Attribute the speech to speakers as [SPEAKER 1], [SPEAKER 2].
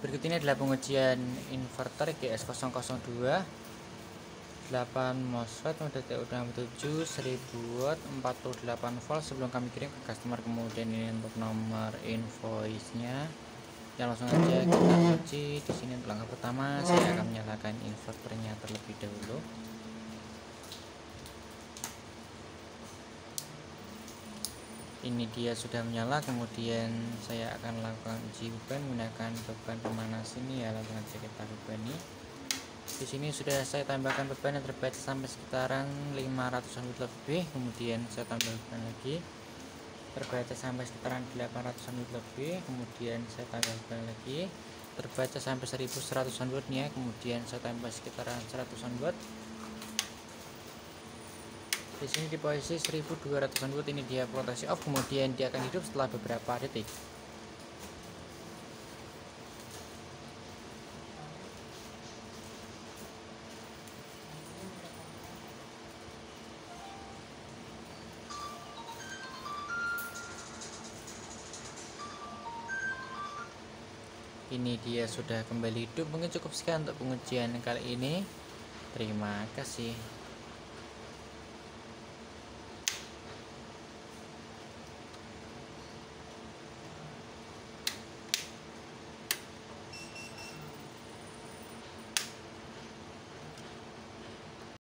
[SPEAKER 1] Berikut ini adalah pengujian inverter GS002 8 MOSFET mode TU67 1000 watt 48 volt sebelum kami kirim ke customer. Kemudian ini untuk nomor invoice nya ya langsung aja kita uji di sini langkah pertama saya akan menyalakan inverternya terlebih dahulu ini dia sudah menyala kemudian saya akan lakukan uji beban menggunakan beban pemanas ini ya langsung aja kita bebani di sini sudah saya tambahkan beban yang terbaca sampai sekitaran 500 watt lebih kemudian saya tambah beban lagi. Terbaca sampai sekitaran 800 watt lebih kemudian saya tambah beban lagi. Terbaca sampai 1100 watt ya kemudian saya tambah sekitaran 100 watt di sini di posisi 1200 watt ini dia rotasi off kemudian dia akan hidup setelah beberapa detik. Ini dia sudah kembali hidup. Mungkin cukup sekian untuk pengujian kali ini. Terima kasih